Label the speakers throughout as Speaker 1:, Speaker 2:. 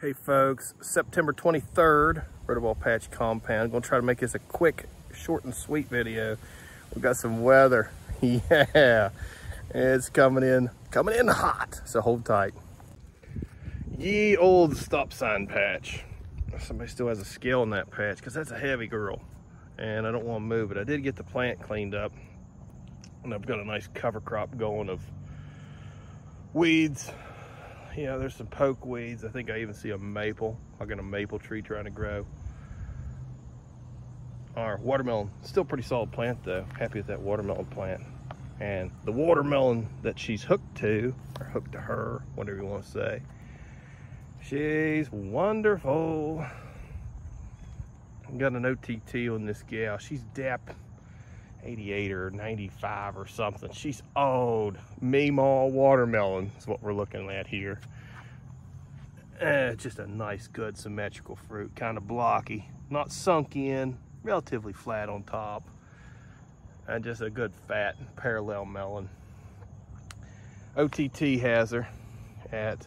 Speaker 1: Hey folks, September 23rd, Rodebaugh Patch Compound. I'm gonna try to make this a quick, short and sweet video. We've got some weather. Yeah, it's coming in, coming in hot, so hold tight. Ye old stop sign patch. Somebody still has a scale in that patch because that's a heavy girl and I don't want to move it. I did get the plant cleaned up and I've got a nice cover crop going of weeds yeah, there's some poke weeds. I think I even see a maple. I got a maple tree trying to grow. Our watermelon, still pretty solid plant though. Happy with that watermelon plant. And the watermelon that she's hooked to, or hooked to her, whatever you want to say, she's wonderful. Got an OTT on this gal. She's DEP 88 or 95 or something. She's old. Meemaw watermelon is what we're looking at here. Eh, just a nice, good, symmetrical fruit. Kind of blocky. Not sunk in. Relatively flat on top. And just a good fat parallel melon. OTT has her at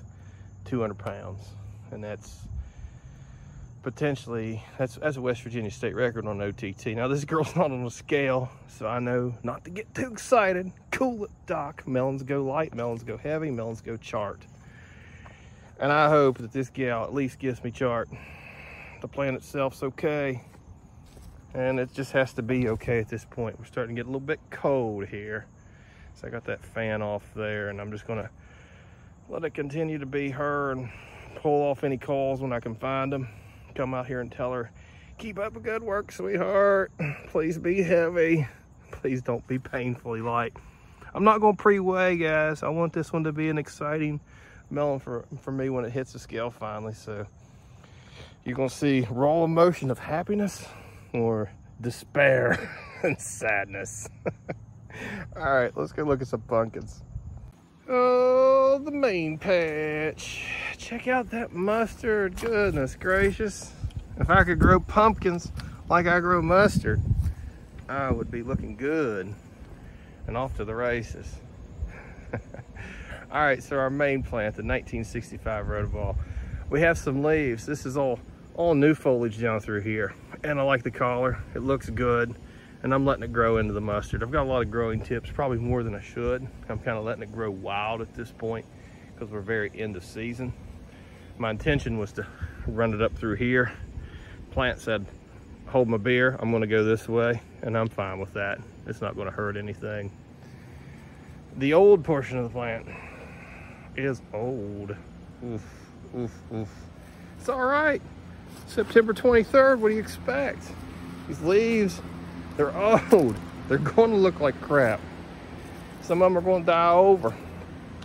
Speaker 1: 200 pounds. And that's potentially that's that's a West Virginia state record on OTT. Now this girl's not on a scale, so I know not to get too excited. Cool it, Doc. Melons go light, melons go heavy, melons go chart. And I hope that this gal at least gives me chart. The plant itself's okay. And it just has to be okay at this point. We're starting to get a little bit cold here. So I got that fan off there and I'm just gonna let it continue to be her and pull off any calls when I can find them come out here and tell her, keep up a good work, sweetheart. Please be heavy. Please don't be painfully light. I'm not going to pre-weigh, guys. I want this one to be an exciting melon for, for me when it hits the scale finally. So you're to see raw emotion of happiness or despair and sadness. All right, let's go look at some pumpkins. Oh, the main patch. Check out that mustard. Goodness gracious. If I could grow pumpkins like I grow mustard, I would be looking good and off to the races. all right, so our main plant, the 1965 Rodebaugh, we have some leaves. This is all, all new foliage down through here. And I like the collar. It looks good and I'm letting it grow into the mustard. I've got a lot of growing tips, probably more than I should. I'm kind of letting it grow wild at this point because we're very end of season. My intention was to run it up through here. Plant said, hold my beer, I'm gonna go this way, and I'm fine with that. It's not gonna hurt anything. The old portion of the plant is old. Oof, oof, oof. It's all right. September 23rd, what do you expect? These leaves they're old. They're going to look like crap. Some of them are going to die over.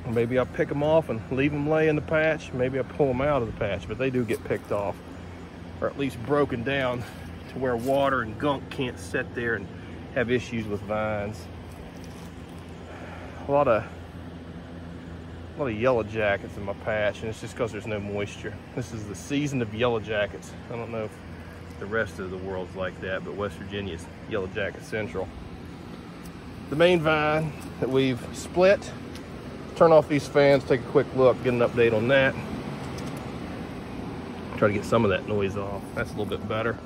Speaker 1: Maybe I'll pick them off and leave them lay in the patch. Maybe I'll pull them out of the patch, but they do get picked off. Or at least broken down to where water and gunk can't sit there and have issues with vines. A lot of a lot of yellow jackets in my patch and it's just because there's no moisture. This is the season of yellow jackets. I don't know if the rest of the world's like that, but West Virginia's Yellow Jacket Central. The main vine that we've split, turn off these fans, take a quick look, get an update on that. Try to get some of that noise off. That's a little bit better.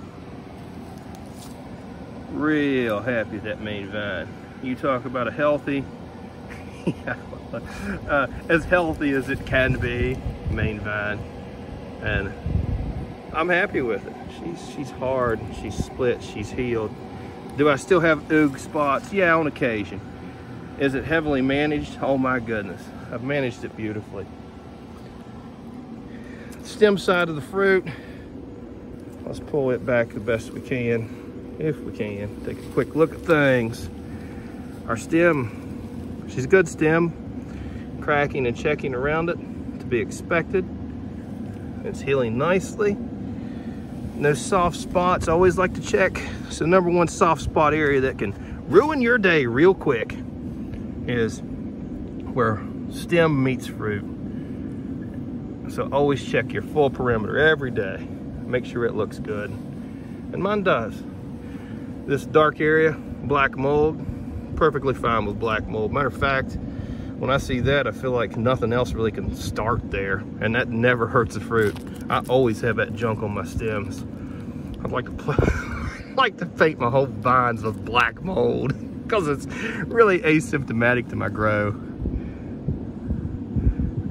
Speaker 1: Real happy that main vine. You talk about a healthy, uh, as healthy as it can be, main vine. And I'm happy with it. She's she's hard, she's split, she's healed. Do I still have oog spots? Yeah, on occasion. Is it heavily managed? Oh my goodness. I've managed it beautifully. Stem side of the fruit. Let's pull it back the best we can, if we can. Take a quick look at things. Our stem, she's a good stem. Cracking and checking around it to be expected. It's healing nicely. No soft spots, always like to check. So number one soft spot area that can ruin your day real quick is where stem meets fruit. So always check your full perimeter every day. Make sure it looks good. And mine does. This dark area, black mold, perfectly fine with black mold. Matter of fact, when I see that, I feel like nothing else really can start there. And that never hurts the fruit. I always have that junk on my stems. I'd like to like to paint my whole vines with black mold because it's really asymptomatic to my grow.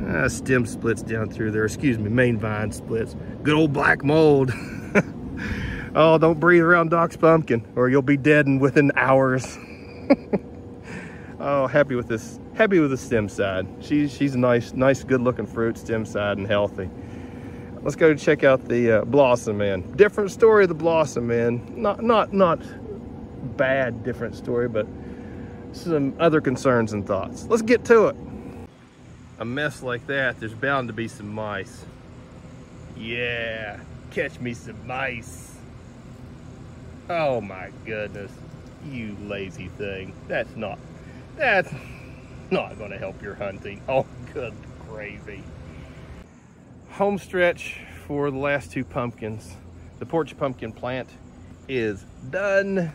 Speaker 1: Uh, stem splits down through there. Excuse me, main vine splits. Good old black mold. oh, don't breathe around Doc's pumpkin or you'll be dead in within hours. oh, happy with this happy with the stem side. She's she's nice, nice, good looking fruit, stem side and healthy. Let's go check out the uh, Blossom Man. Different story of the Blossom Man. Not not not bad different story, but some other concerns and thoughts. Let's get to it. A mess like that, there's bound to be some mice. Yeah, catch me some mice. Oh my goodness, you lazy thing. That's not, that's not going to help your hunting. Oh, good gravy. Home stretch for the last two pumpkins. The porch pumpkin plant is done.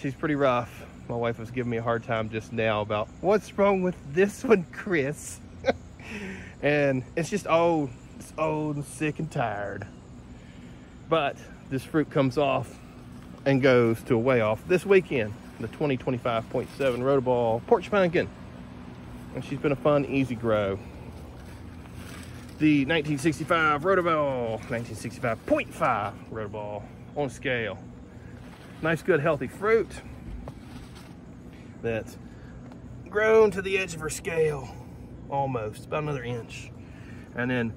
Speaker 1: She's pretty rough. My wife was giving me a hard time just now about what's wrong with this one, Chris. and it's just old. It's old and sick and tired. But this fruit comes off and goes to a weigh off this weekend the 2025.7 Rodebaugh Porch Pumpkin. And she's been a fun, easy grow. The 1965 Rodebaugh, 1965.5 Rodebaugh on scale. Nice, good, healthy fruit that's grown to the edge of her scale, almost, about another inch. And then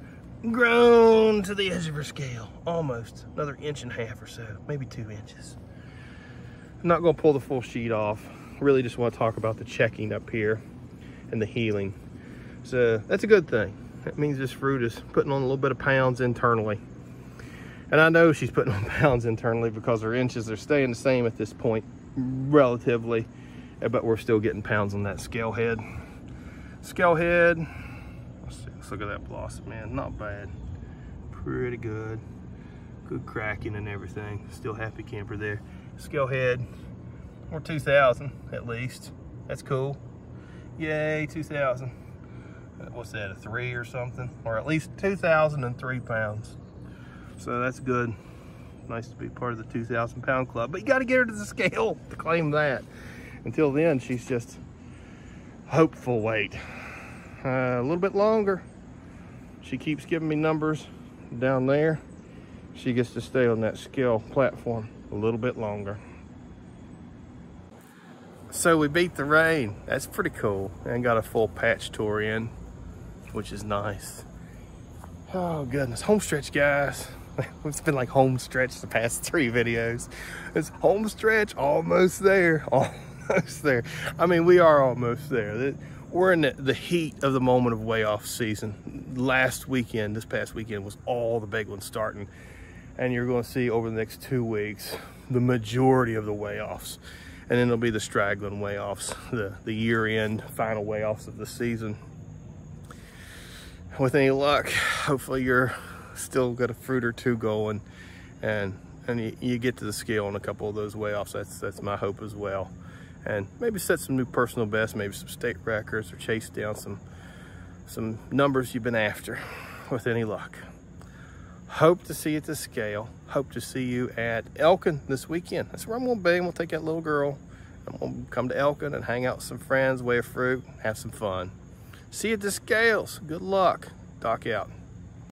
Speaker 1: grown to the edge of her scale, almost another inch and a half or so, maybe two inches. Not gonna pull the full sheet off. Really just wanna talk about the checking up here and the healing. So that's a good thing. That means this fruit is putting on a little bit of pounds internally. And I know she's putting on pounds internally because her inches are staying the same at this point, relatively, eh, but we're still getting pounds on that scale head. Scale head, let's, see, let's look at that blossom, man, not bad. Pretty good. Good cracking and everything. Still happy camper there. Scale head or 2000 at least. That's cool. Yay 2000 uh, what's that a three or something? Or at least 2003 pounds. So that's good. Nice to be part of the 2,000 pound club. But you got to get her to the scale to claim that. Until then she's just hopeful weight. Uh, a little bit longer. She keeps giving me numbers down there she gets to stay on that scale platform a little bit longer. So we beat the rain. That's pretty cool. And got a full patch tour in, which is nice. Oh goodness, home stretch guys. It's been like home stretch the past three videos. It's home stretch, almost there, almost there. I mean, we are almost there. We're in the, the heat of the moment of weigh off season. Last weekend, this past weekend was all the big ones starting and you're going to see over the next two weeks the majority of the weigh-offs and then it'll be the straggling weigh-offs the the year-end final weigh-offs of the season. With any luck hopefully you're still got a fruit or two going and and you, you get to the scale on a couple of those weigh-offs that's that's my hope as well. And maybe set some new personal bests maybe some state records or chase down some some numbers you've been after. With any luck Hope to see you at the scale. Hope to see you at Elkin this weekend. That's where I'm gonna be. I'm gonna take that little girl. I'm gonna come to Elkin and hang out with some friends, weigh fruit, have some fun. See you at the scales. Good luck. Doc out.